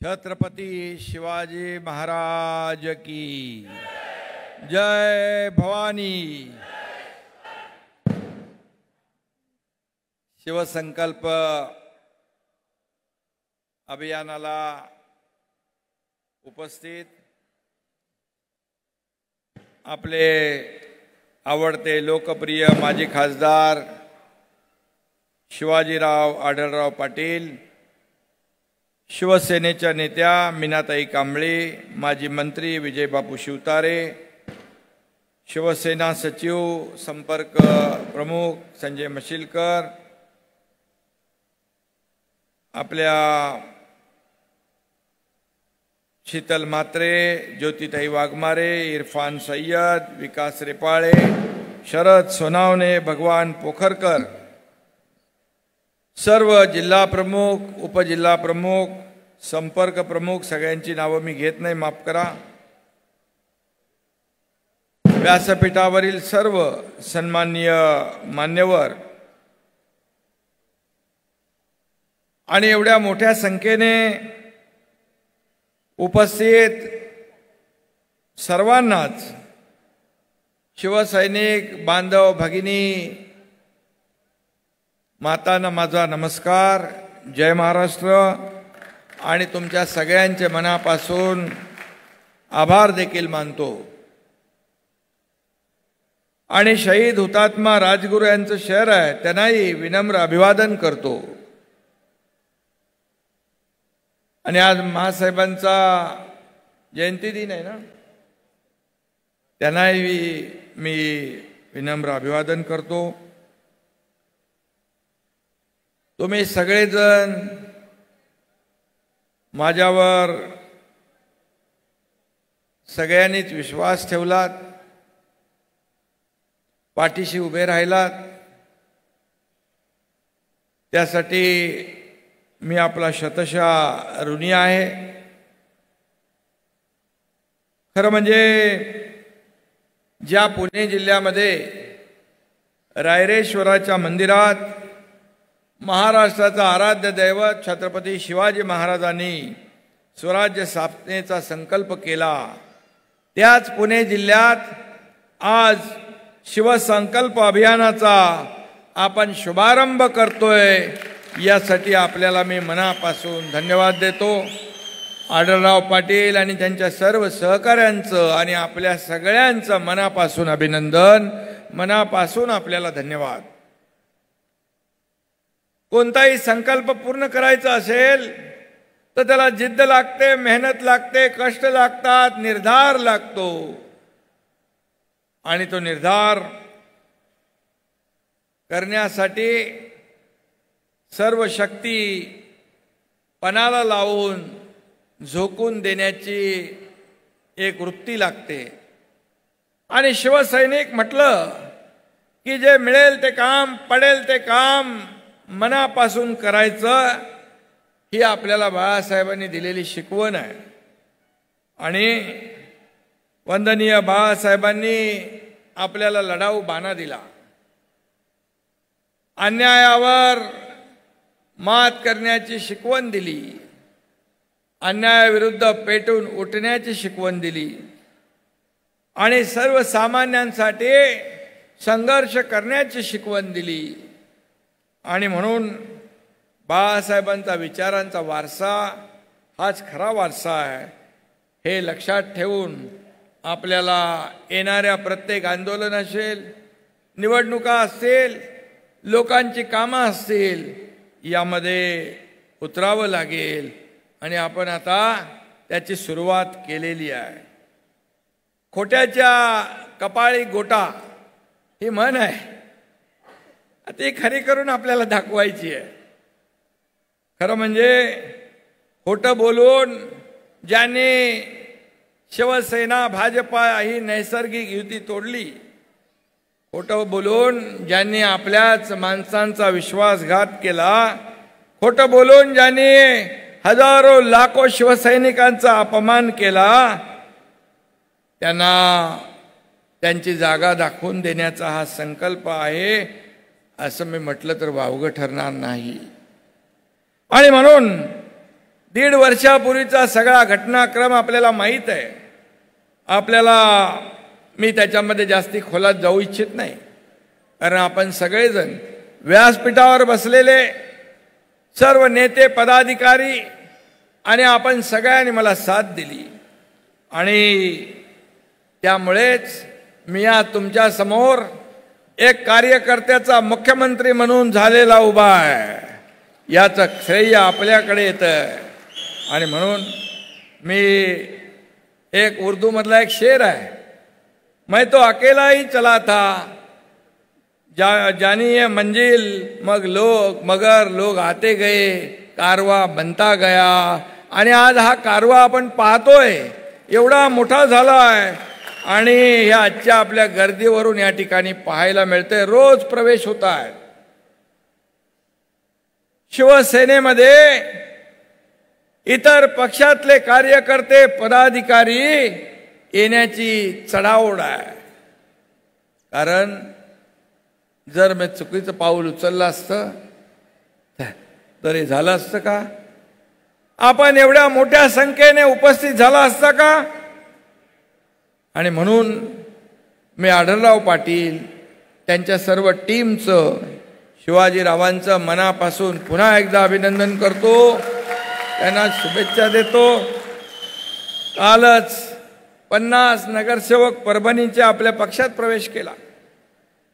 छत्रपती शिवाजी महाराज की। जय भवानी। शिवसंकल्प अभियानाला उपस्थित आपले आवडते लोकप्रिय माजी खासदार शिवाजीराव आढळराव पाटील शिवसेनेच्या नेत्या मीनाताई कांबळे माजी मंत्री विजयबापू शिवतारे शिवसेना सचिव संपर्क प्रमुख संजय मशिलकर आपल्या शीतल म्हात्रे ज्योतिताई वाघमारे इरफान सय्यद विकास रेपाळे शरद सोनावणे भगवान पोखरकर सर्व जिल्हा प्रमुख उपजिल्हा प्रमुख संपर्क प्रमुख सगळ्यांची नावं मी घेत नाही माफ करा. व्यासपीठावरील सर्व सन्माननीय मान्यवर आणि एवढ्या मोठ्या संख्येने उपस्थित सर्वांनाच शिवसैनिक बांधव भगिनी मातांना माझा नमस्कार. जय महाराष्ट्र. आणि तुमच्या सगळ्यांचे मनापासून आभार देखील मानतो. आणि शहीद हुतात्मा राजगुरू यांचं शहर आहे त्यांनाही विनम्र अभिवादन करतो. आणि आज महासाहेबांचा जयंती दिन आहे ना? त्यांनाही मी विनम्र अभिवादन करतो. तुम्ही सगळेजण माझ्यावर सगळ्यांनीच विश्वास ठेवलात पाठीशी उभे राहिलात. त्यासाठी मी आपला शतशा ऋणी आहे. खरं म्हणजे ज्या पुणे जिल्ह्यामध्ये रायरेश्वराच्या मंदिरात महाराष्ट्राचा आराध्य दैवत छत्रपती शिवाजी महाराजांनी स्वराज्य स्थापनेचा संकल्प केला. त्याच पुणे जिल्ह्यात आज शिवसंकल्प अभियानाचा आपण शुभारंभ करतोय यासाठी आपल्याला मी मनापासून धन्यवाद देतो. आढळराव पाटील आणि त्यांच्या सर्व सहकाऱ्यांचं आणि आपल्या सगळ्यांचं मनापासून अभिनंदन. मनापासून आपल्याला धन्यवाद. कोणताही संकल्प पूर्ण करायचा असेल तर त्याला जिद्द लागते मेहनत लागते कष्ट लागतात निर्धार लागतो. आणि तो निर्धार करण्यासाठी सर्व शक्ती पणाला लावून झोकून देण्याची एक वृत्ती लागते. आणि शिवसैनिक म्हटलं की जे मिळेल ते काम पडेल ते काम मनापासून करायचं ही आपल्याला बाळासाहेबांनी दिलेली शिकवण आहे. आणि वंदनीय बाळासाहेबांनी आपल्याला लढाऊ बाणा दिला. अन्यायावर मात करण्याची शिकवण दिली. अन्यायाविरुद्ध पेटून उठण्याची शिकवण दिली. आणि सर्वसामान्यांसाठी संघर्ष करण्याची शिकवण दिली. आणि म्हणून बाळासाहेबांचा विचारांचा वारसा हाच खरा वारसा आहे. हे लक्षात ठेवून आपल्याला येणाऱ्या प्रत्येक आंदोलन असेल निवडणुका असतील लोकांची कामं असतील यामध्ये उतरावं लागेल. आणि आपण आता त्याची सुरुवात केलेली आहे. खोट्याच्या कपाळी गोटा ही म्हण आहे. ती खरी करून आपल्याला दाखवायची आहे. खरं म्हणजे खोटं बोलून ज्यांनी शिवसेना भाजपा ही नैसर्गिक युती तोडली खोटं बोलून ज्यांनी आपल्याच माणसांचा विश्वासघात केला खोटं बोलून ज्यांनी हजारो लाखो शिवसैनिकांचा अपमान केला त्यांना त्यांची जागा दाखवून देण्याचा हा संकल्प आहे. असं मी म्हटलं तर वावगं ठरणार नाही. आणि म्हणून दीड वर्षापूर्वीचा सगळा घटनाक्रम आपल्याला माहीत आहे. आपल्याला मी त्याच्यामध्ये जास्ती खोलात जाऊ इच्छित नाही. कारण आपण सगळेजण व्यासपीठावर बसलेले सर्व नेते पदाधिकारी आणि आपण सगळ्यांनी मला साथ दिली. आणि त्यामुळेच मी आज तुमच्यासमोर एक कार्यकर्त्याचा मुख्यमंत्री म्हणून झालेला उभा आहे. याचं श्रेय आपल्याकडे येतं. आणि म्हणून मी एक उर्दूमधला एक शेर आहे. मैं तो अकेलाही चला था. जा जानी ये मंजिल मग लोग मगर लोग आते गए कारवा बनता गया. आणि आज हा कारवा आपण पाहतोय. एवढा मोठा झाला आहे. आणि ह्या आजच्या आपल्या गर्दीवरून या ठिकाणी पाहायला मिळते रोज प्रवेश होत आहे शिवसेनेमध्ये इतर पक्षातले कार्यकर्ते पदाधिकारी येण्याची चढाओढ आहे. कारण जर मी चुकीचं पाऊल उचललं असतं तरी झालं असतं का? आपण एवढ्या मोठ्या संख्येने उपस्थित झाला असता का? आणि म्हणून मी आढळराव पाटील त्यांच्या सर्व टीमचं शिवाजीरावांचं मनापासून पुन्हा एकदा अभिनंदन करतो. त्यांना शुभेच्छा देतो. कालच पन्नास नगरसेवक परभणीचे आपल्या पक्षात प्रवेश केला.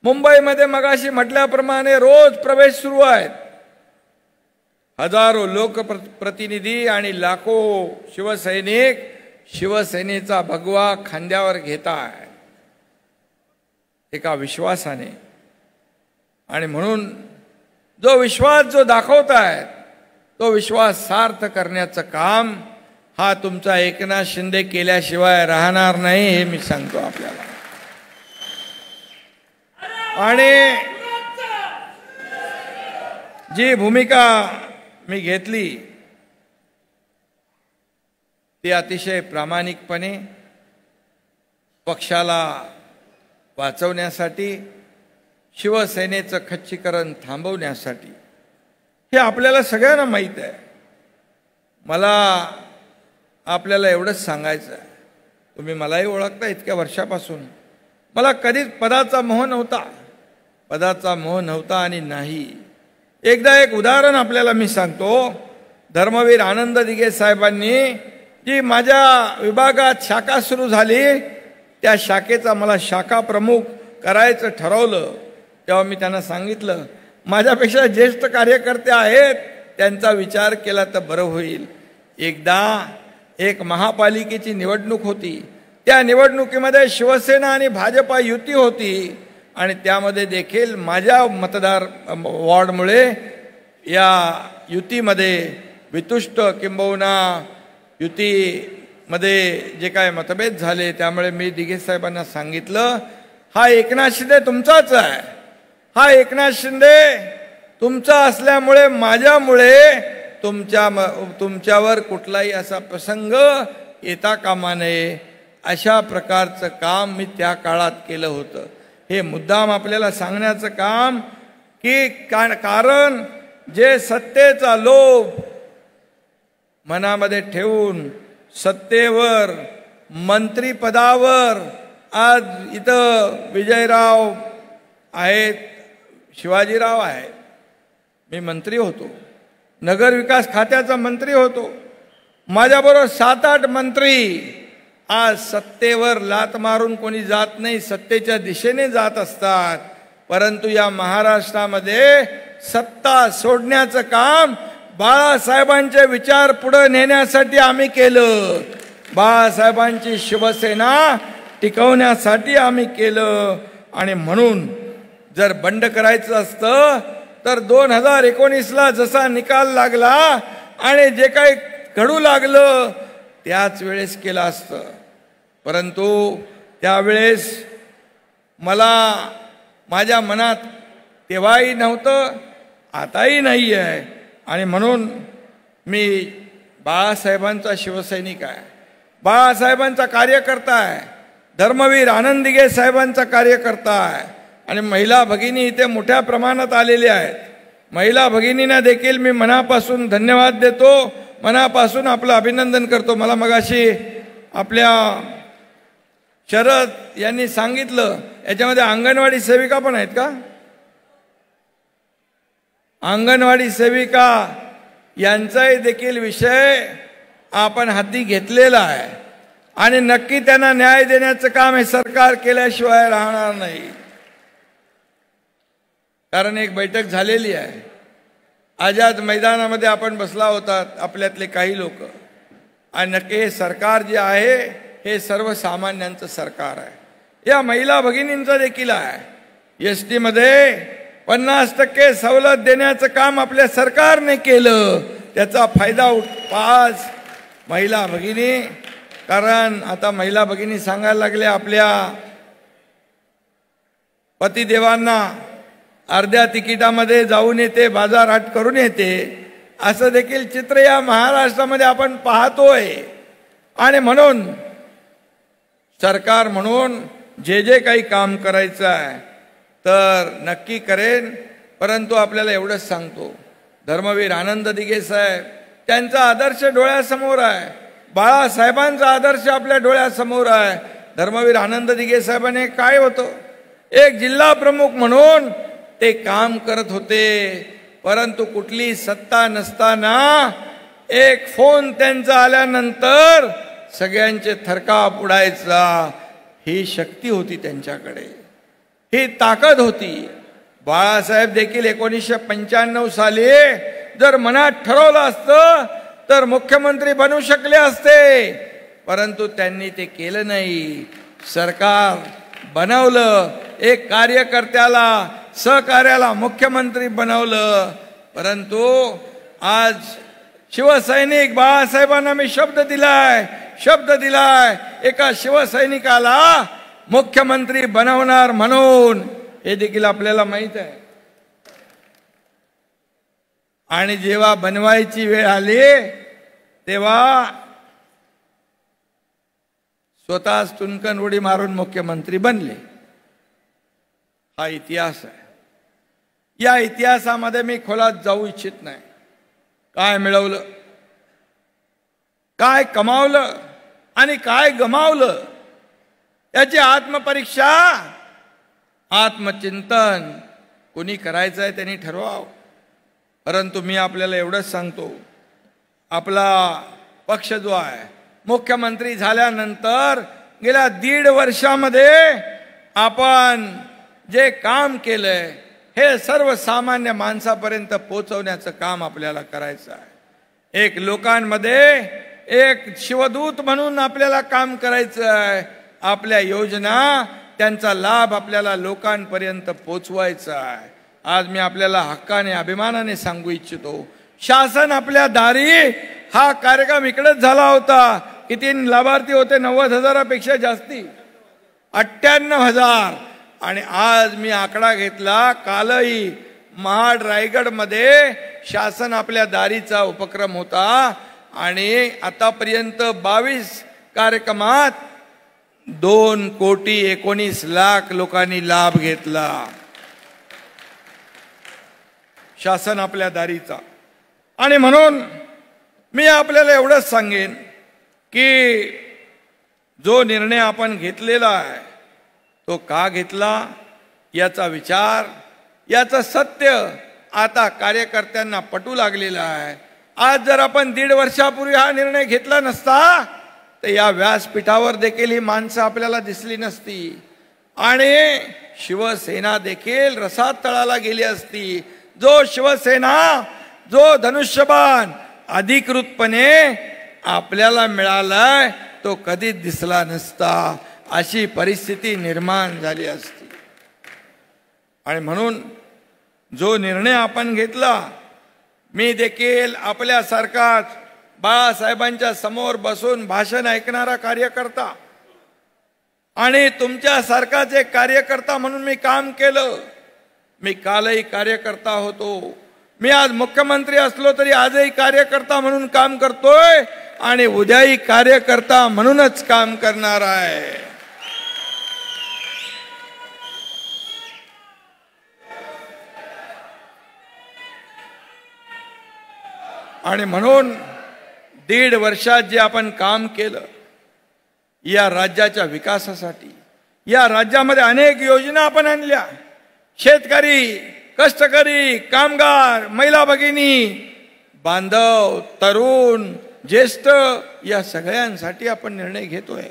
मुंबईमध्ये मगाशी म्हटल्याप्रमाणे रोज प्रवेश सुरू आहेत. हजारो लोकप्रतिनिधी आणि लाखो शिवसैनिक शिवसेनेचा भगवा खांद्यावर घेताय. एका विश्वासाने. आणि म्हणून जो विश्वास जो दाखवत आहे तो विश्वास सार्थ करण्याचं काम हा तुमचा एकनाथ शिंदे केल्याशिवाय राहणार नाही हे मी सांगतो आपल्याला. आणि जी भूमिका मी घेतली ते अतिशय प्रामाणिकपणे पक्षाला वाचवण्यासाठी शिवसेनेचं खच्चीकरण थांबवण्यासाठी. हे आपल्याला सगळ्यांना माहीत आहे. मला आपल्याला एवढंच सांगायचं आहे. तुम्ही मलाही ओळखता इतक्या वर्षापासून. मला कधीच पदाचा मोह नव्हता. पदाचा मोह नव्हता आणि नाही. एकदा एक उदाहरण आपल्याला मी सांगतो. धर्मवीर आनंद दिगे साहेबांनी जी माझ्या विभागात शाखा सुरू झाली. त्या शाखेचा मला शाखा प्रमुख करायचं ठरवलं. तेव्हा मी त्यांना सांगितलं माझ्यापेक्षा ज्येष्ठ कार्यकर्ते आहेत त्यांचा विचार केला तर बरं होईल. एकदा एक महापालिकेची निवडणूक होती. त्या निवडणुकीमध्ये शिवसेना आणि भाजपा युती होती आणि त्यामध्ये देखील माझ्या मतदार वॉर्डमुळे या युतीमध्ये वितुष्ट किंबहुना युतीमध्ये जे काय मतभेद झाले त्यामुळे मी दिघे साहेबांना सांगितलं हा एकनाथ शिंदे तुमचाच आहे. हा एकनाथ शिंदे तुमचा असल्यामुळे माझ्यामुळे तुमच्या म तुमच्यावर कुठलाही असा प्रसंग येता कामा नये. अशा प्रकारचं काम मी त्या काळात केलं होतं. हे मुद्दाम आपल्याला सांगण्याचं काम की कारण जे सत्तेचा लोभ मनामध्ये ठेवून सत्तेवर मंत्रीपदावर आज इथं विजयराव आहेत शिवाजीराव आहे मी मंत्री होतो. नगरविकास खात्याचा मंत्री होतो. माझ्याबरोबर सात आठ मंत्री आज सत्तेवर लात मारून कोणी जात नाही सत्तेच्या दिशेने जात असतात. परंतु या महाराष्ट्रामध्ये सत्ता सोडण्याचं काम बाळासाहेबांचे विचार पुढे नेण्यासाठी आम्ही केलं. बाळासाहेबांची शिवसेना टिकवण्यासाठी आम्ही केलं. आणि म्हणून जर बंड करायचं असतं तर दोन हजार एकोणीसला जसा निकाल लागला आणि जे काही घडू लागलं त्याच वेळेस केलं असतं. परंतु त्यावेळेस मला माझ्या मनात तेव्हाही नव्हतं आताही नाही आहे आणि म्हणून मी बाळासाहेबांचा शिवसैनिक आहे. बाळासाहेबांचा कार्यकर्ता आहे. धर्मवीर आनंदिगे साहेबांचा कार्यकर्ता आहे. आणि महिला भगिनी इथे मोठ्या प्रमाणात आलेल्या आहेत. महिला भगिनींना देखील मी मनापासून धन्यवाद देतो. मनापासून आपलं अभिनंदन करतो. मला मगाशी आपल्या शरद यांनी सांगितलं. याच्यामध्ये अंगणवाडी सेविका पण आहेत का? अंगणवाडी सेविका यांचाही देखील विषय आपण हाती घेतलेला आहे. आणि नक्की त्यांना न्याय देण्याचं काम हे सरकार केल्याशिवाय राहणार नाही. कारण एक बैठक झालेली आहे. आझाद मैदानामध्ये आपण बसला होता आपल्यातले काही लोक. आणि नक्की हे सरकार जे आहे हे सर्वसामान्यांचं सरकार आहे. या महिला भगिनींचं देखील आहे. एस टीमध्ये पन्नास टक्के सवलत देण्याचं काम आपल्या सरकारने केलं. त्याचा फायदा उठ पाच महिला भगिनी. कारण आता महिला भगिनी सांगायला लागल्या आपल्या पतिदेवांना अर्ध्या तिकिटामध्ये जाऊन येते बाजारहाट करून येते. असं देखील चित्र या महाराष्ट्रामध्ये आपण पाहतोय. आणि म्हणून सरकार म्हणून जे जे काही काम करायचं आहे तर नक्की करेन परंतु आपल्याला एवढंच सांगतो. धर्मवीर आनंद दिघे साहेब त्यांचा आदर्श डोळ्यासमोर आहे. बाळासाहेबांचा आदर्श आपल्या डोळ्यासमोर आहे. धर्मवीर आनंद दिघे साहेबाने काय होतं? एक जिल्हा प्रमुख म्हणून ते काम करत होते परंतु कुठली सत्ता नसताना एक फोन त्यांचा आल्यानंतर सगळ्यांचे थरकाप उडायचा. ही शक्ती होती त्यांच्याकडे. ही ताकद होती. बाळासाहेब देखील एकोणीसशे पंच्याण्णव साली जर मनात ठरवलं असतं तर मुख्यमंत्री बनू शकले असते. परंतु त्यांनी ते केलं नाही. सरकार बनवलं एक कार्यकर्त्याला सहकार्याला मुख्यमंत्री बनवलं. परंतु आज शिवसैनिक बाळासाहेबांना मी शब्द दिलाय शब्द दिलाय एका शिवसैनिकाला मुख्यमंत्री बनवणार म्हणून हे देखील आपल्याला माहीत आहे. आणि जेव्हा बनवायची वेळ आली तेव्हा स्वतःच तुनकन उडी मारून मुख्यमंत्री बनले. हा इतिहास आहे. या इतिहासामध्ये मी खोलात जाऊ इच्छित नाही. काय मिळवलं? काय कमावलं? आणि काय गमावलं? याची आत्मपरीक्षा आत्मचिंतन कोणी करायचं आहे त्यांनी ठरवावं. परंतु मी आपल्याला एवढंच सांगतो आपला पक्ष जो आहे मुख्यमंत्री झाल्यानंतर गेल्या दीड वर्षामध्ये आपण जे काम केलंय हे सर्वसामान्य माणसापर्यंत पोचवण्याचं काम आपल्याला करायचं आहे. एक लोकांमध्ये एक शिवदूत म्हणून आपल्याला काम करायचं आहे. आपल्या योजना त्यांचा लाभ आपल्याला लोकांपर्यंत पोचवायचा आहे. आज मी आपल्याला हक्काने अभिमानाने सांगू इच्छितो. शासन आपल्या दारी हा कार्यक्रम इकडेच झाला होता. किती लाभार्थी होते? नव्वद हजारापेक्षा जास्ती. अठ्ठ्याण्णव हजार. आणि आज मी आकडा घेतला कालही महाड रायगडमध्ये शासन आपल्या दारीचा उपक्रम होता. आणि आतापर्यंत बावीस कार्यक्रमात दोन कोटी एकोणीस लाख लोकांनी लाभ घेतला. शासन आपल्या दारीचा. आणि म्हणून मी आपल्याला एवढंच सांगेन की जो निर्णय आपण घेतलेला आहे तो का घेतला याचा विचार याचं सत्य आता कार्यकर्त्यांना पटू लागलेलं आहे. आज जर आपण दीड वर्षापूर्वी हा निर्णय घेतला नसता तर या व्यासपीठावर देखील ही माणसं आपल्याला दिसली नसती. आणि शिवसेना देखील रसात तळाला गेली असती. जो शिवसेना जो धनुष्यबाण अधिकृतपणे आपल्याला मिळालाय तो कधीच दिसला नसता. अशी परिस्थिती निर्माण झाली असती. आणि म्हणून जो निर्णय आपण घेतला मी देखील आपल्यासारखाच बाळासाहेबांच्या समोर बसून भाषण ऐकणारा कार्यकर्ता आणि तुमच्यासारखाच एक कार्यकर्ता म्हणून मी काम केलं मी कालही कार्यकर्ता होतो. मी आज मुख्यमंत्री असलो तरी आजही कार्यकर्ता म्हणून काम करतोय आणि उद्याही कार्यकर्ता म्हणूनच काम करणार आहे. आणि म्हणून दीड वर्षात जे आपण काम केलं या राज्याच्या विकासासाठी या राज्यामध्ये अनेक योजना आपण आणल्या. शेतकरी कष्टकरी कामगार महिला भगिनी बांधव तरुण ज्येष्ठ या सगळ्यांसाठी आपण निर्णय घेतोय.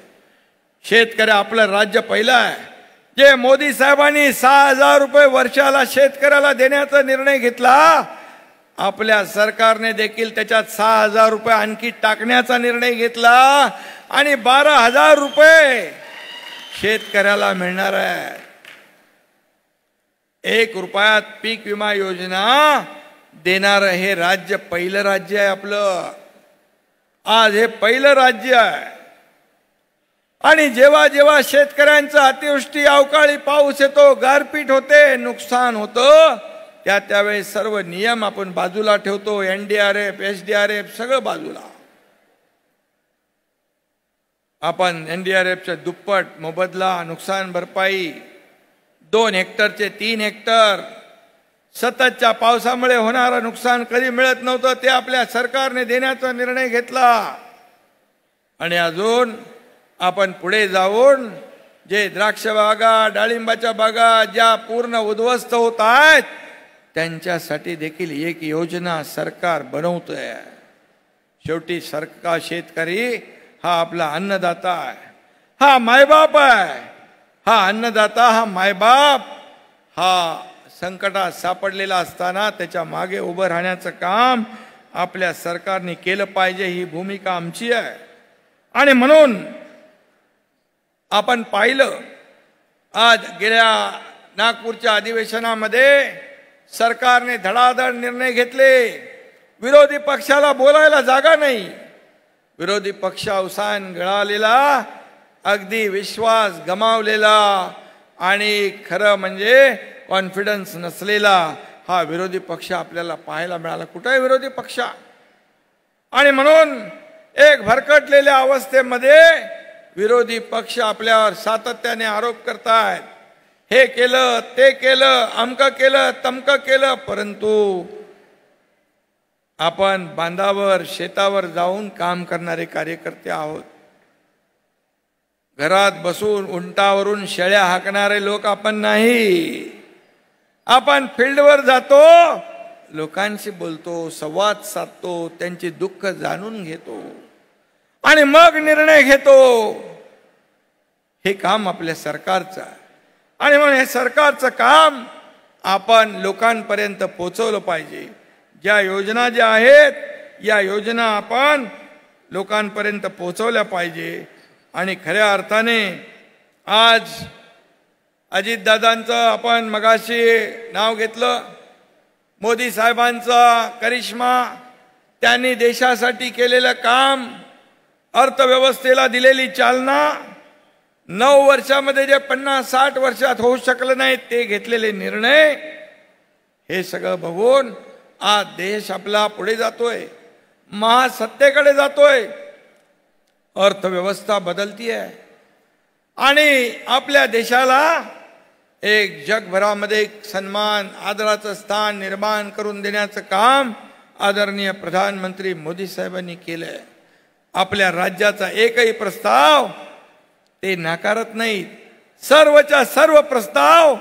शेतकरी आपलं राज्य पहिलं आहे. जे मोदी साहेबांनी सहा हजार रुपये वर्षाला शेतकऱ्याला देण्याचा निर्णय घेतला आपल्या सरकारने देखील त्याच्यात सहा हजार रुपये आणखी टाकण्याचा निर्णय घेतला आणि बारा हजार रुपये शेतकऱ्याला मिळणार आहे एक रुपयात पीक विमा योजना देणार हे राज्य पहिलं राज्य आहे आपलं. आज हे पहिलं राज्य आहे. आणि जेव्हा जेव्हा शेतकऱ्यांचा अतिवृष्टी अवकाळी पाऊस येतो गारपीट होते नुकसान होतं त्या त्यावेळी सर्व नियम आपण बाजूला ठेवतो N D R F S D R F सगळं बाजूला. आपण एन डी आर एनडीआरएफच्या दुप्पट मोबदला नुकसान भरपाई दोन हेक्टरचे तीन हेक्टर सततच्या पावसामुळे होणारं नुकसान कधी मिळत नव्हतं ते आपल्या सरकारने देण्याचा निर्णय घेतला. आणि अजून आपण पुढे जाऊन जे द्राक्ष बागा डाळिंबाच्या बागा ज्या पूर्ण उद्ध्वस्त होत आहेत त्यांच्यासाठी देखील एक योजना सरकार बनवतोय. शेवटी सरकार शेतकरी हा आपला अन्नदाता आहे. हा मायबाप आहे. हा अन्नदाता हा मायबाप हा संकटात सापडलेला असताना त्याच्यामागे उभं राहण्याचं काम आपल्या सरकारने केलं पाहिजे ही भूमिका आमची आहे. आणि म्हणून आपण पाहिलं आज गेल्या नागपूरच्या अधिवेशनामध्ये सरकारने धडाधड निर्णय घेतले. विरोधी पक्षाला बोलायला जागा नाही. विरोधी पक्ष अवसान गळालेला अगदी विश्वास गमावलेला आणि खरं म्हणजे कॉन्फिडन्स नसलेला हा विरोधी पक्ष आपल्याला पाहायला मिळाला. कुठे आहे विरोधी पक्ष? आणि म्हणून एक भरकटलेल्या अवस्थेमध्ये विरोधी पक्ष आपल्यावर सातत्याने आरोप करतायत. हे केलं ते केलं अमकं केलं तमकं केलं परंतु आपण बांधावर शेतावर जाऊन काम करणारे कार्यकर्ते आहोत. घरात बसून उंटावरून शेळ्या हाकणारे लोक आपण नाही. आपण फील्डवर जातो लोकांशी बोलतो संवाद साधतो त्यांचे दुःख जाणून घेतो आणि मग निर्णय घेतो. हे काम आपल्या सरकारचं आणि म्हणून हे सरकारचं काम आपण लोकांपर्यंत पोचवलं पाहिजे. ज्या योजना ज्या आहेत या योजना आपण लोकांपर्यंत पोचवल्या पाहिजे. आणि खऱ्या अर्थाने आज अजितदादांचं आपण मगाशी नाव घेतलं मोदी साहेबांचा करिश्मा त्यांनी देशासाठी केलेलं काम अर्थव्यवस्थेला दिलेली चालना नऊ वर्षामध्ये जे पन्नास साठ वर्षात होऊ शकलं नाही ते घेतलेले निर्णय हे सगळं बघून आज देश आपला पुढे जातोय महासत्तेकडे जातोय. अर्थव्यवस्था बदलती आहे आणि आपल्या देशाला एक जगभरामध्ये एक सन्मान आदराचं स्थान निर्माण करून देण्याचं काम आदरणीय प्रधानमंत्री मोदी साहेबांनी केलंय. आपल्या राज्याचा एकही प्रस्ताव ते नाकारत नाहीत सर्वच्या सर्व प्रस्ताव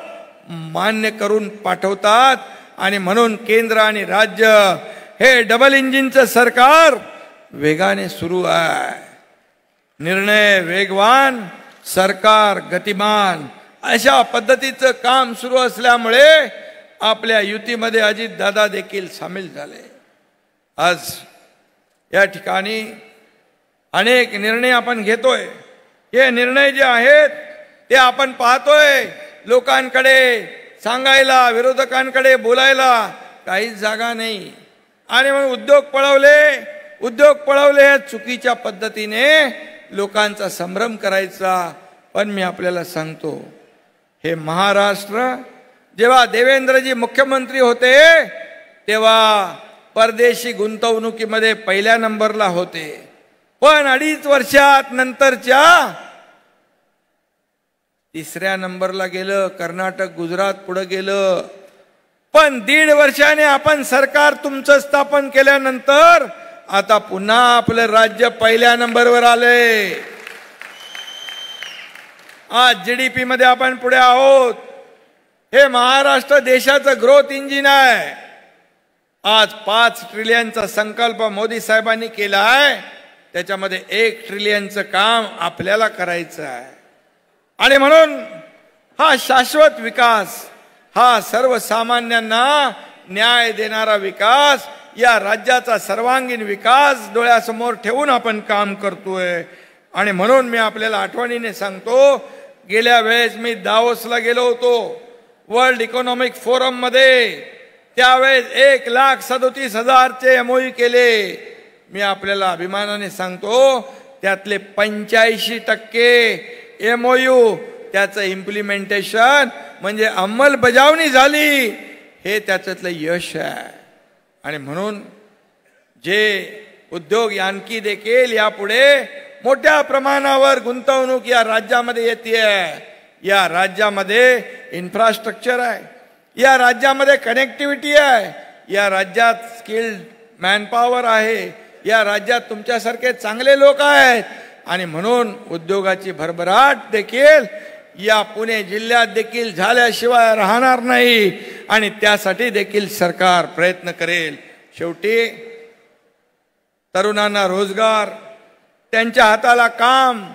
मान्य करून पाठवतात आणि म्हणून केंद्र आणि राज्य हे डबल इंजिनचं सरकार वेगाने सुरू आहे. निर्णय वेगवान सरकार गतिमान. अशा पद्धतीचं काम सुरू असल्यामुळे आपल्या युतीमध्ये अजित दादा देखील सामील झाले. आज या ठिकाणी अनेक निर्णय आपण घेतोय. हे निर्णय जे आहेत ते आपण पाहतोय. लोकांकडे सांगायला विरोधकांकडे बोलायला काहीच जागा नाही. आणि मग उद्योग पळवले उद्योग पळवले चुकीच्या पद्धतीने लोकांचा संभ्रम करायचा. पण मी आपल्याला सांगतो हे महाराष्ट्र जेव्हा देवेंद्रजी मुख्यमंत्री होते तेव्हा परदेशी गुंतवणुकीमध्ये पहिल्या नंबरला होते. पण अडीच वर्षात नंतरच्या तिसऱ्या नंबरला गेलं कर्नाटक गुजरात पुढे गेलं. पण दीड वर्षाने आपण सरकार तुमचं स्थापन केल्यानंतर आता पुन्हा आपलं राज्य पहिल्या नंबरवर आले आज जी डी पी मध्ये आपण पुढे आहोत. हे महाराष्ट्र देशाचं ग्रोथ इंजिन आहे. आज पाच ट्रिलियनचा संकल्प मोदी साहेबांनी केला आहे त्याच्यामध्ये एक ट्रिलियनचं काम आपल्याला करायचं आहे. आणि म्हणून हा शाश्वत विकास हा सर्वसामान्यांना न्याय देणारा विकास या राज्याचा सर्वांगीण विकास डोळ्यासमोर ठेवून आपण काम करतोय. आणि म्हणून मी आपल्याला आठवणीने सांगतो गेल्या वेळेस मी दावोसला गेलो होतो वर्ल्ड इकॉनॉमिक फोरममध्ये. त्यावेळेस एक लाख सदोतीस हजारचे एमओयू केले. मी आपल्याला अभिमानाने सांगतो त्यातले पंच्याऐंशी टक्के एमओयू त्याचं इम्प्लिमेंटेशन म्हणजे अंमलबजावणी झाली हे त्याच्यातलं यश आहे. आणि म्हणून जे उद्योग आणखी देखील यापुढे मोठ्या प्रमाणावर गुंतवणूक या राज्यामध्ये येते या राज्यामध्ये इन्फ्रास्ट्रक्चर आहे. या राज्यामध्ये कनेक्टिव्हिटी आहे. या राज्यात स्किल्ड मॅनपॉवर आहे. या राज्यात तुमच्यासारखे चांगले लोक आहेत. आणि म्हणून उद्योगाची भरभराट देखील या पुणे जिल्ह्यात देखील झाल्याशिवाय राहणार नाही. आणि त्यासाठी देखील सरकार प्रयत्न करेल. शेवटी तरुणांना रोजगार त्यांच्या हाताला काम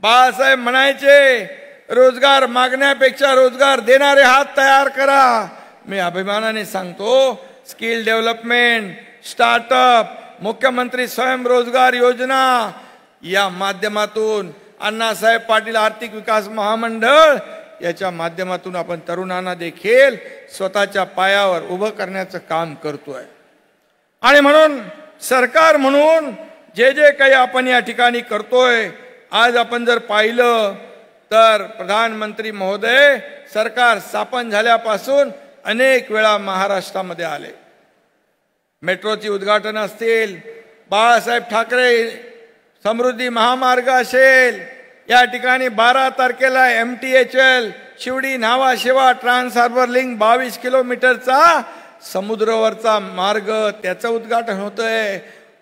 बाळासाहेब म्हणायचे रोजगार मागण्यापेक्षा रोजगार देणारे हात तयार करा. मी अभिमानाने सांगतो स्किल डेव्हलपमेंट स्टार्टअप मुख्यमंत्री स्वयंरोजगार योजना या माध्यमातून अण्णासाहेब पाटील आर्थिक विकास महामंडळ याच्या माध्यमातून आपण तरुणांना देखील स्वतःच्या पायावर उभं करण्याचं काम करतोय. आणि म्हणून सरकार म्हणून जे जे काही आपण या ठिकाणी करतोय आज आपण जर पाहिलं तर प्रधानमंत्री महोदय सरकार स्थापन झाल्यापासून अनेक वेळा महाराष्ट्रामध्ये आले. मेट्रोची उद्घाटन असतील बाळासाहेब ठाकरे समृद्धी महामार्ग असेल या ठिकाणी बारा तारखेला M T H L Shivdi Nhava Sheva trans harbour link बावीस किलोमीटरचा समुद्रावरचा मार्ग त्याचं उद्घाटन होतंय.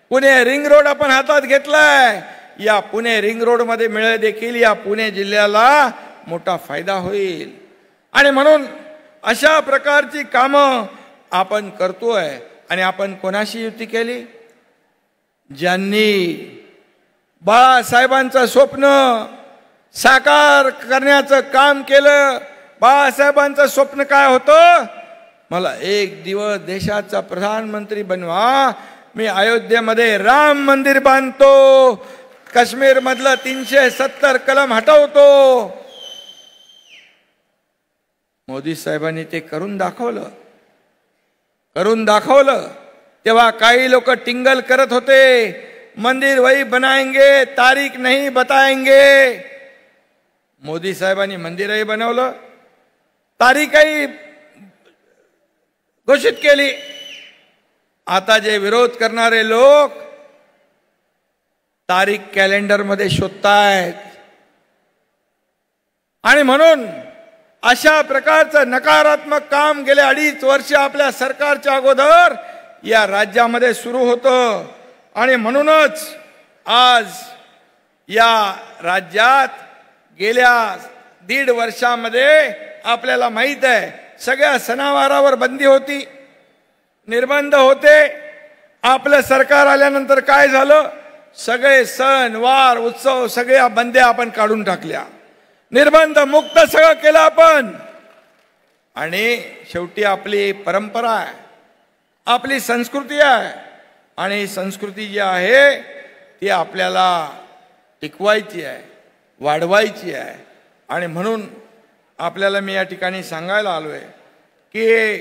पुणे रिंग रोड आपण हातात घेतलाय. या पुणे रिंग रोडमध्ये मिळेल देखील या पुणे जिल्ह्याला मोठा फायदा होईल. आणि म्हणून अशा प्रकारची कामं आपण करतोय. आणि आपण कोणाशी युती केली? ज्यांनी बाळासाहेबांचं स्वप्न साकार करण्याचं काम केलं. बाळासाहेबांचं स्वप्न काय होतं? मला एक दिवस देशाचा प्रधानमंत्री बनवा. मी अयोध्येमध्ये राम मंदिर बांधतो. काश्मीर मधलं तीनशे सत्तर कलम हटवतो. मोदी साहेबांनी ते करून दाखवलं. करून दाखवलं. तेव्हा काही लोक टिंगल करत होते मंदिर वही बनाएंगे तारीख नाही बताएंगे. मोदी साहेबांनी मंदिरही बनवलं. तारीखही घोषित केली. आता जे विरोध करणारे लोक तारीख कॅलेंडरमध्ये शोधतायत. आणि म्हणून अशा प्रकारचं नकारात्मक काम गेले अडीच वर्ष आपल्या सरकारच्या अगोदर या राज्यामध्ये सुरू होतं. आणि म्हणूनच आज या राज्यात गेल्या दीड वर्षामध्ये आपल्याला माहीत आहे सगळ्या सणावारावर बंदी होती निर्बंध होते. आपलं सरकार आल्यानंतर काय झालं? सगळे सण वार उत्सव सगळ्या बंद्या आपण काढून टाकल्या. निर्बंध मुक्त सगळं केलं आपण. आणि शेवटी आपली परंपरा आहे. आपली संस्कृती आहे. आणि संस्कृती जी आहे ती आपल्याला टिकवायची आहे वाढवायची आहे. आणि म्हणून आपल्याला मी या ठिकाणी सांगायला आलो आहे की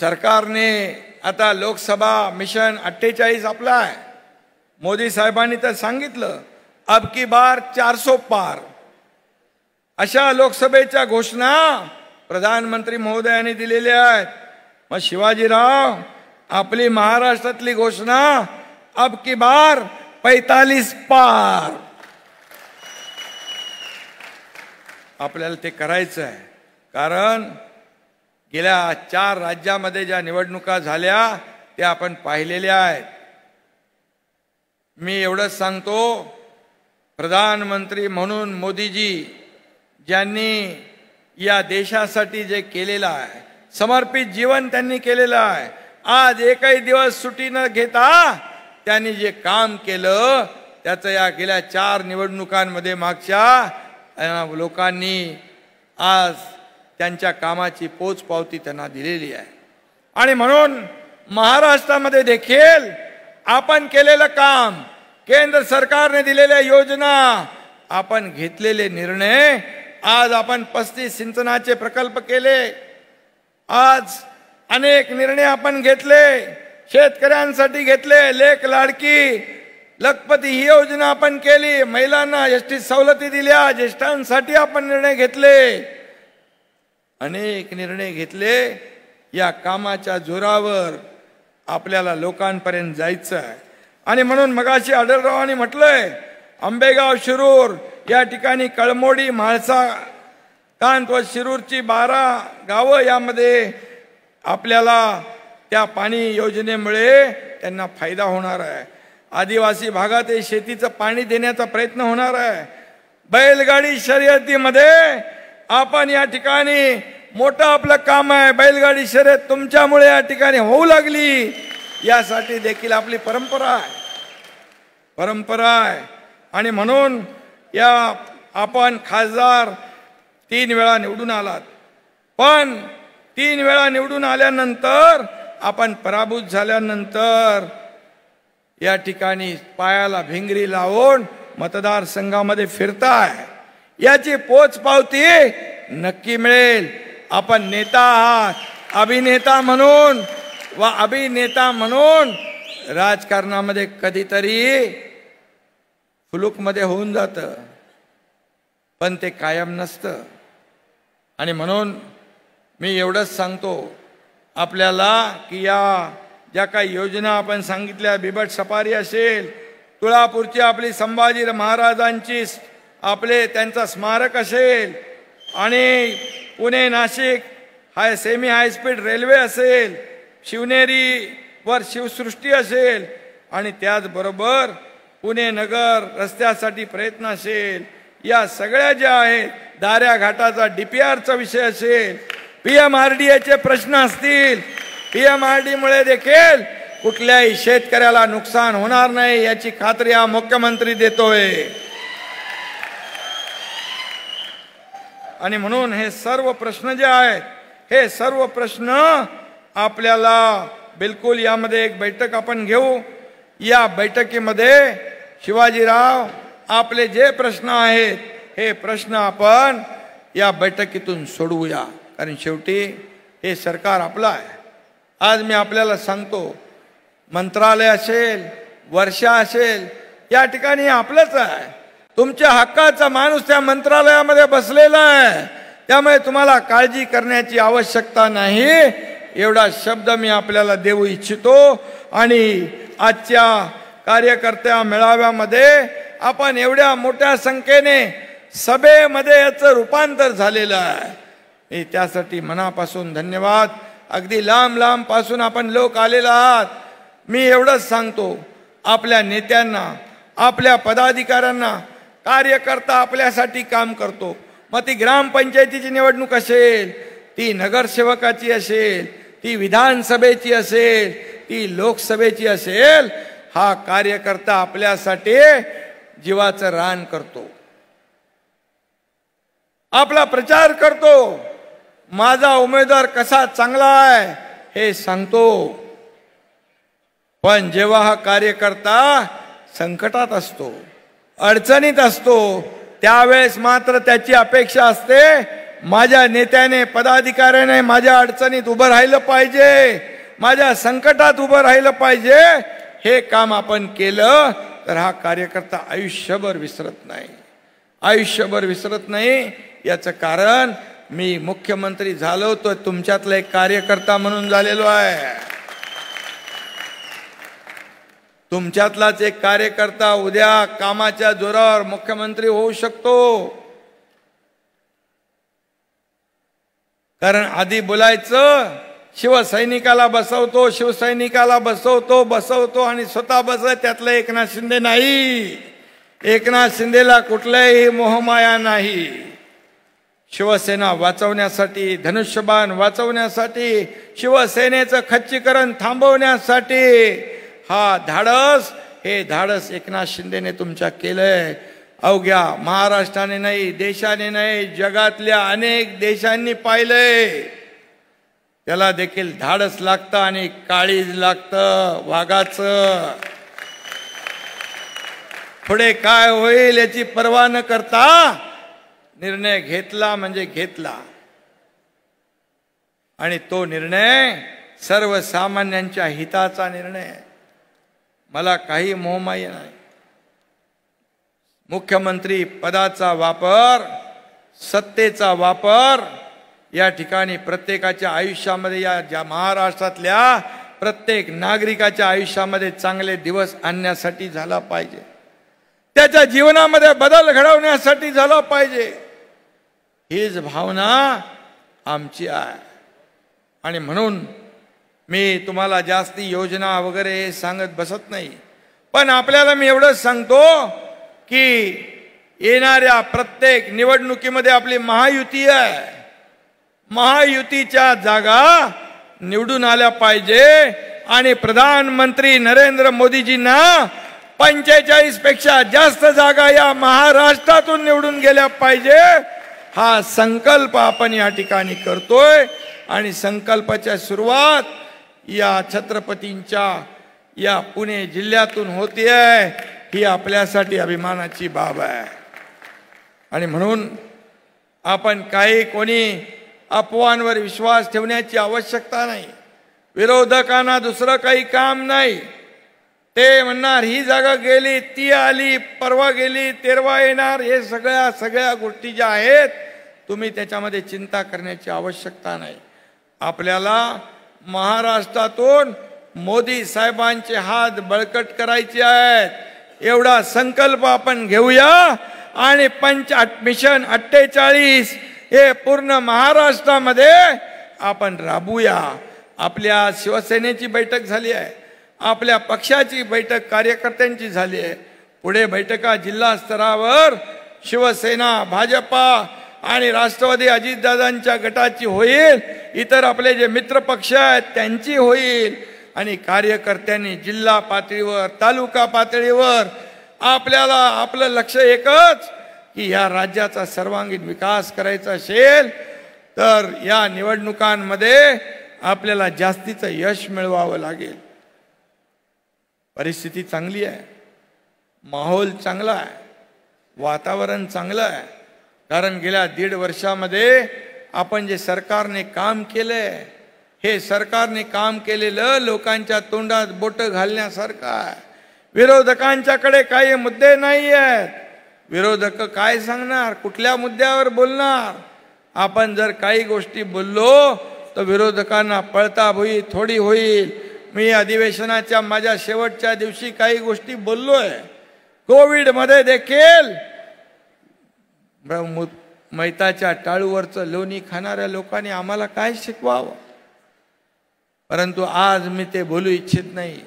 सरकारने आता लोकसभा मिशन अठ्ठेचाळीस आपला आहे. मोदी साहेबांनी तर सांगितलं अब की बार चारसो पार। अशा लोकसभेच्या घोषणा प्रधानमंत्री महोदयांनी दिलेल्या आहेत. मग शिवाजीराव आपली महाराष्ट्रातली घोषणा अब की बार पैतालीस पार. आपल्याला ते करायचं आहे कारण गेल्या चार राज्यामध्ये ज्या निवडणुका झाल्या त्या आपण पाहिलेल्या आहेत. मी एवढंच सांगतो प्रधानमंत्री म्हणून मोदीजी ज्यांनी या देशासाठी जे केलेलं आहे समर्पित जीवन त्यांनी केलेलं आहे आज एकही दिवस सुटी न घेता त्यांनी जे काम केलं त्याचं या गेल्या चार निवडणुकांमध्ये मागच्या लोकांनी आज त्यांच्या कामाची पोचपावती त्यांना दिलेली आहे. आणि म्हणून महाराष्ट्रामध्ये देखील आपण केलेलं काम केंद्र सरकारने दिलेल्या योजना आपण घेतलेले निर्णय आज आपण पस्तीस सिंचनाचे प्रकल्प केले. आज अनेक निर्णय आपण घेतले शेतकऱ्यांसाठी घेतले लेख लाडकी लखपती ही योजना आपण केली महिलांना एसटी सवलती दिल्या ज्येष्ठांसाठी आपण निर्णय घेतले. अनेक निर्णय घेतले या कामाच्या जोरावर आपल्याला लोकांपर्यंत जायचं आहे. आणि म्हणून मगाशी आढळरावांनी म्हटलंय आंबेगाव शिरूर या ठिकाणी कळमोडी म्हाळसा कांत व शिरूरची बारा गावं यामध्ये आपल्याला त्या पाणी योजनेमुळे त्यांना फायदा होणार आहे. आदिवासी भागात हे शेतीचं पाणी देण्याचा प्रयत्न होणार आहे. बैलगाडी शर्यतीमध्ये आपण या ठिकाणी मोठं आपलं काम आहे. बैलगाडी शर्यत तुमच्यामुळे या ठिकाणी होऊ लागली. यासाठी देखील आपली परंपरा आहे. परंपरा आहे. आणि म्हणून या आपण खासदार तीन वेळा निवडून आलात. पण तीन वेळा निवडून आल्यानंतर आपण पराभूत झाल्यानंतर या ठिकाणी पायाला भिंगरी लावून मतदारसंघामध्ये फिरताय. याची पोचपावती नक्की मिळेल. आपण नेता आहात. अभिनेता म्हणून व अभिनेता म्हणून राजकारणामध्ये कधीतरी फुलूकमध्ये होऊन जातं. पण ते कायम नसतं. आणि म्हणून मी एवढंच सांगतो आपल्याला की या ज्या काही योजना आपण सांगितल्या बिबट सफारी असेल तुळापूरची आपली संभाजी महाराजांची आपले त्यांचा स्मारक असेल आणि Pune Nashik high semi high-speed railway असेल शिवनेरी वर शिवसृष्टी असेल आणि त्याचबरोबर पुणे नगर रस्त्यासाठी प्रयत्न असेल. या सगळ्या ज्या आहेत दाऱ्या घाटाचा डीपीआरचा विषय असेल पी एम आर डी एचे प्रश्न असतील पी एम आर डीमुळे देखील कुठल्याही शेतकऱ्याला नुकसान होणार नाही याची खात्री हा मुख्यमंत्री देतोय. आणि म्हणून हे सर्व प्रश्न जे आहेत हे सर्व प्रश्न आपल्याला बिलकुल यामध्ये एक बैठक आपण घेऊ. या बैठकीमध्ये शिवाजीराव आपले जे प्रश्न आहेत हे प्रश्न आपण या बैठकीतून सोडवूया. कारण शेवटी हे सरकार आपलं आहे. आज मी आपल्याला सांगतो मंत्रालय असेल वर्षा असेल या ठिकाणी आपलंच आहे. तुमच्या हक्काचा माणूस त्या मंत्रालयामध्ये बसलेला आहे. त्यामुळे तुम्हाला काळजी करण्याची आवश्यकता नाही. एवढा शब्द मी आपल्याला देऊ इच्छितो. आणि आजच्या कार्यकर्त्या मेळाव्यामध्ये आपण एवढ्या मोठ्या संख्येने सभेमध्ये याचं रूपांतर झालेलं आहे. मी त्यासाठी मनापासून धन्यवाद. अगदी लांब लांबपासून आपण लोक आलेला आहात. मी एवढंच सांगतो आपल्या नेत्यांना आपल्या पदाधिकाऱ्यांना कार्यकर्ता आपल्यासाठी काम करतो. मग ती ग्रामपंचायतीची निवडणूक असेल ती नगरसेवकाची असेल ती विधानसभेची असेल ती लोकसभेची असेल हा कार्यकर्ता आपल्यासाठी जीवाचं रान करतो. आपला प्रचार करतो. माझा उमेदवार कसा चांगला आहे हे सांगतो. पण जेव्हा हा कार्यकर्ता संकटात असतो अडचणीत असतो त्यावेळेस मात्र त्याची अपेक्षा असते माझ्या नेत्याने पदाधिकाऱ्याने माझ्या अडचणीत उभं राहिलं पाहिजे माझ्या संकटात उभं राहिलं पाहिजे हे काम आपण केलं तर हा कार्यकर्ता आयुष्यभर विसरत नाही. आयुष्यभर विसरत नाही. याचं कारण मी मुख्यमंत्री झालो तो तुमच्यातला एक कार्यकर्ता म्हणून झालेलो आहे. तुमच्यातलाच एक कार्यकर्ता उद्या कामाच्या जोरावर मुख्यमंत्री होऊ शकतो. कारण आधी बोलायचं शिवसैनिकाला बसवतो शिवसैनिकाला बसवतो बसवतो आणि स्वतः बसत त्यातलं एकनाथ शिंदे नाही. एकनाथ शिंदेला कुठल्याही मोहमाया नाही. शिवसेना वाचवण्यासाठी धनुष्यबाण वाचवण्यासाठी शिवसेनेचं खच्चीकरण थांबवण्यासाठी हा धाडस हे धाडस एकनाथ शिंदेने तुमच्या केलंय. अवघ्या महाराष्ट्राने नाही देशाने नाही जगातल्या अनेक देशांनी पाहिलंय. त्याला देखील धाडस लागतं आणि काळीज लागतं वाघाचं. पुढे काय होईल याची पर्वा न करता निर्णय घेतला म्हणजे घेतला. आणि तो निर्णय सर्वसामान्यांच्या हिताचा निर्णय मला काही मोहमाई नाही. मुख्यमंत्री पदाचा वापर सत्तेचा वापर या ठिकाणी प्रत्येकाच्या आयुष्यामध्ये या ज्या महाराष्ट्रातल्या प्रत्येक नागरिकाच्या आयुष्यामध्ये चांगले दिवस आणण्यासाठी झाला पाहिजे. त्याच्या जीवनामध्ये बदल घडवण्यासाठी झाला पाहिजे. हीच भावना आमची आहे. आणि म्हणून मी तुम्हाला जास्ती योजना वगैरे सांगत बसत नाही. पण आपल्याला मी एवढंच सांगतो की येणाऱ्या प्रत्येक निवडणुकीमध्ये आपली महायुती आहे. महायुतीच्या जागा निवडून आल्या पाहिजे. आणि प्रधानमंत्री नरेंद्र मोदीजींना पंचेचाळीसपेक्षा जास्त जागा या महाराष्ट्रातून निवडून गेल्या पाहिजे. हा संकल्प आपण या ठिकाणी करतोय. आणि संकल्पाच्या सुरुवात या छत्रपतींच्या या पुणे जिल्ह्यातून होतीये. ही आपल्यासाठी अभिमानाची बाब आहे. आणि म्हणून आपण काही कोणी अफवांवर विश्वास ठेवण्याची आवश्यकता नाही. विरोधकांना दुसरं काही काम नाही. ते म्हणणार ही जागा गेली ती आली परवा गेली तेरवा येणार हे सगळ्या सगळ्या गोष्टी ज्या आहेत तुम्ही त्याच्यामध्ये चिंता करण्याची आवश्यकता नाही. आपल्याला महाराष्ट्रातून मोदी साहेबांचे हात बळकट करायचे आहेत. एवढा संकल्प आपण घेऊया. आणि पंच मिशन अठ्ठेचाळीस हे पूर्ण महाराष्ट्रामध्ये आपण राबूया. आपल्या शिवसेनेची बैठक झाली आहे. आपल्या पक्षाची बैठक कार्यकर्त्यांची झाली आहे. पुढे बैठका जिल्हा स्तरावर शिवसेना भाजपा आणि राष्ट्रवादी अजितदादांच्या गटाची होईल. इतर आपले जे मित्र पक्ष आहेत त्यांची होईल. आणि कार्यकर्त्यांनी जिल्हा पातळीवर तालुका पातळीवर आपल्याला आपलं लक्ष एकच की या राज्याचा सर्वांगीण विकास करायचा असेल तर या निवडणुकांमध्ये आपल्याला जास्तीचं यश मिळवावं लागेल. परिस्थिती चांगली आहे. माहोल चांगला आहे. वातावरण चांगलं आहे. कारण गेल्या दीड वर्षामध्ये आपण जे सरकारने काम केलं आहे हे सरकारने काम केलेलं लोकांच्या तोंडात बोट घालण्यासारखं आहे. विरोधकांच्याकडे काही मुद्दे नाही आहेत विरोधक काय सांगणार? कुठल्या मुद्द्यावर बोलणार? आपण जर काही गोष्टी बोललो तर विरोधकांना पळता होईल थोडी होईल. मी अधिवेशनाच्या माझ्या शेवटच्या दिवशी काही गोष्टी बोललोय. कोविडमध्ये देखील मैताच्या टाळूवरचं लोणी खाणाऱ्या लोकांनी आम्हाला काय शिकवावं? परंतु आज मी ते बोलू इच्छित नाही.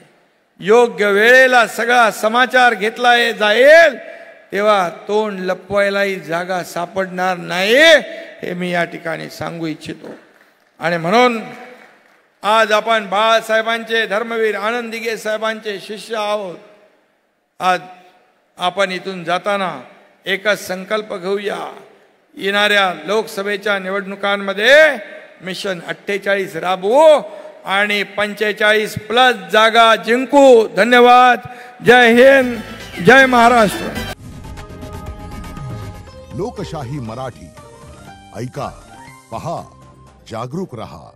योग्य वेळेला सगळा समाचार घेतला जाईल तेव्हा तोंड लपवायलाही जागा सापडणार नाही हे मी या ठिकाणी सांगू इच्छितो. आणि म्हणून आज आपण बाळासाहेबांचे धर्मवीर आनंद साहेबांचे शिष्य आहोत. आज आपण इथून जाताना एकच संकल्प घेऊया. येणाऱ्या लोकसभेच्या निवडणुकांमध्ये मिशन अठ्ठेचाळीस राबवू. आणि पंचेचाळीस प्लस जागा जिंकू. धन्यवाद. जय हिंद. जय महाराष्ट्र. लोकशाही मराठी. ऐका पहा जागरूक रहा.